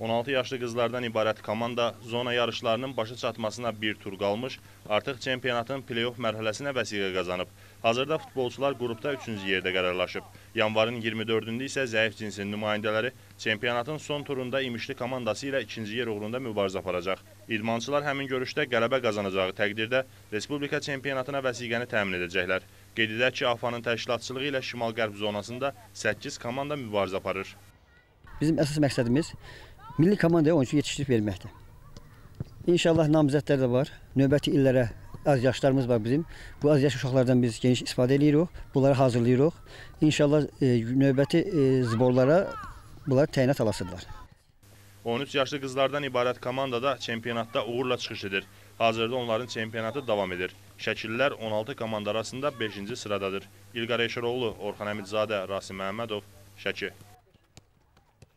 16 yaşlı qızlardan ibarət komanda zona yarışlarının başa çatmasına bir tur qalmış, artıq çempionatın play-off mərhələsinə vəsiqə qazanıb. Hazırda futbolçular qrupda 3-cü yerdə qərarlaşıb. Yanvarın 24-də isə zəif cinsin nümayəndələri çempionatın son turunda İmişli komandası ilə ikinci yer uğrunda mübarizə aparacaq. İdmançılar həmin görüşdə qələbə qazanacağı təqdirdə Respublika çempionatına vəsiqəni təmin edəcəklər. Qeyd edək ki, AFA-nın təşkilatçılığı ilə Şimal-Qərb zonasında 8 komanda mübarizə aparır. Bizim əsas məqsədimiz milli komandaya oyunçu yetişdirib verməkdir. İnşallah namizədlər də var. Növbəti illərə az yaşlarımız var bizim. Bu az yaş uşaqlardan biz geniş istifadə edirik. Bunları hazırlayırıq. İnşallah e, növbəti e, zborlara bunlar təyinat alasıdırlar. 13 yaşlı qızlardan ibarət komanda da çempionatda uğurla çıxış edir. Hazırda onların çempionatı davam edir. Şəkillər 16 komanda arasında 5-ci sıradadır. İlqar Eşiroğlu, Orxan Əmidzadə, Rasim Məhəmmədov, Şəki.